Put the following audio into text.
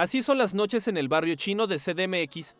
Así son las noches en el barrio chino de CDMX,